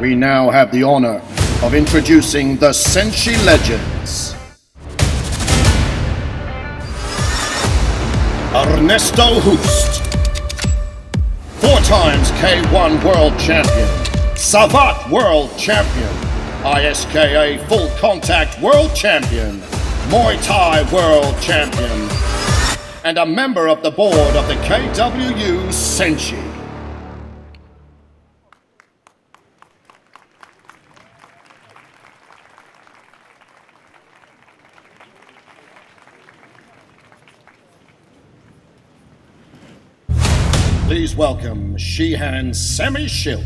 We now have the honor of introducing the Senshi Legends. Ernesto Hoost. Four times K1 World Champion. Savate World Champion. ISKA Full Contact World Champion. Muay Thai World Champion. And a member of the board of the KWU Senshi. Please welcome Shihan Semmy Schilt,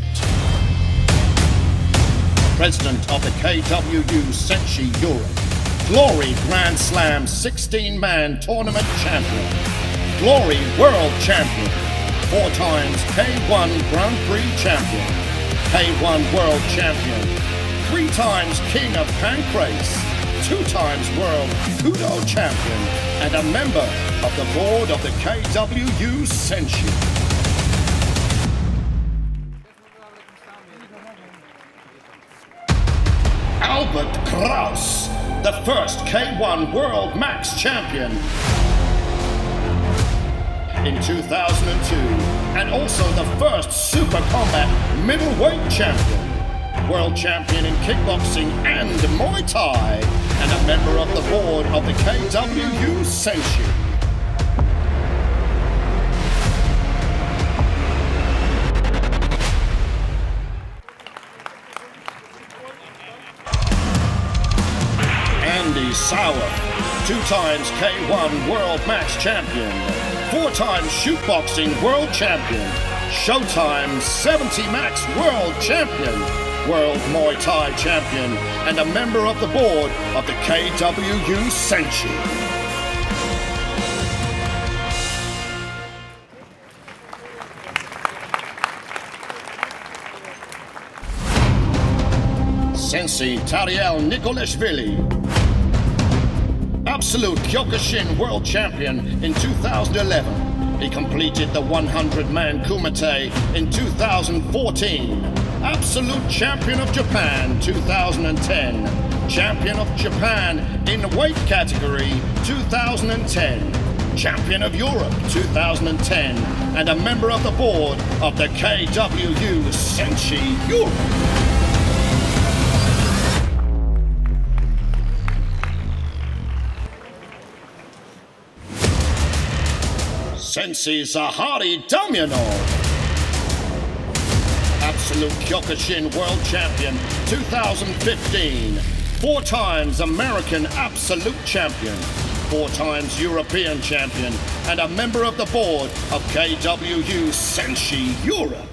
President of the KWU Senshi Europe, Glory Grand Slam 16 man tournament champion, Glory World Champion, four times K1 Grand Prix champion, K1 World Champion, three times King of Pancrase, two times World Kudo Champion, and a member of the board of the KWU Senshi. Albert Kraus, the first K1 World Max Champion in 2002, and also the first Super Combat Middleweight Champion, World Champion in Kickboxing and Muay Thai, and a member of the board of the KWU Senshi. Souwer, two times K1 World Max Champion, four times Shootboxing World Champion, Showtime 70 Max World Champion, World Muay Thai Champion, and a member of the board of the KWU Senshi. Sensei Tariel Nikoleishvili. Absolute Kyokushin World Champion in 2011. He completed the 100-man Kumite in 2014. Absolute Champion of Japan 2010. Champion of Japan in weight category 2010. Champion of Europe 2010. And a member of the board of the KWU Senshi Europe. Sensei Zahari Damyanov. Absolute Kyokushin World Champion 2015. Four times American Absolute Champion. Four times European Champion. And a member of the board of KWU Senshi Europe.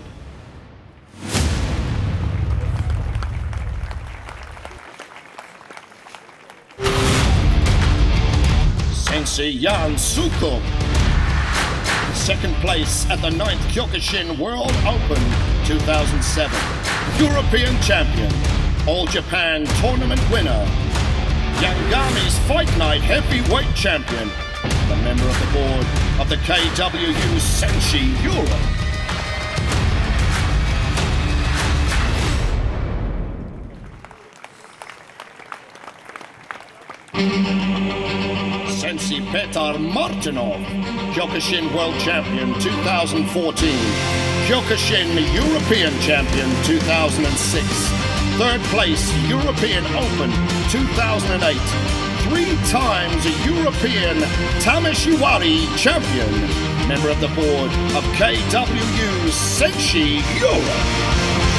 Sensei Jan Second place at the 9th Kyokushin World Open 2007. European champion, All Japan tournament winner, Yangami's Fight Night heavyweight champion, member of the board of the KWU Senshi Europe. Sensei Petar Martinov, Kyokushin World Champion 2014, Kyokushin European Champion 2006, third place European Open 2008, three times European Tameshiwari Champion, member of the board of KWU Senshi Europe.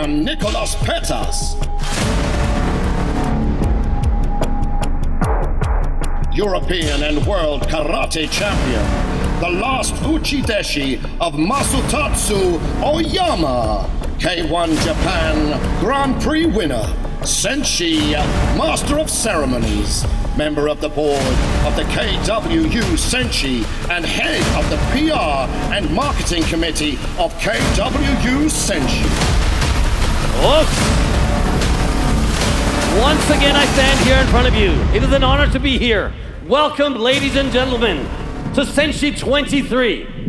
Shihan Nicholas Pettas. European and World Karate Champion. The last Uchideshi of Masutatsu Oyama. K1 Japan Grand Prix winner. Senshi Master of Ceremonies. Member of the board of the KWU Senshi and head of the PR and marketing committee of KWU Senshi. おっ Once again, I stand here in front of you. It is an honor to be here. Welcome, ladies and gentlemen, to Senshi 23.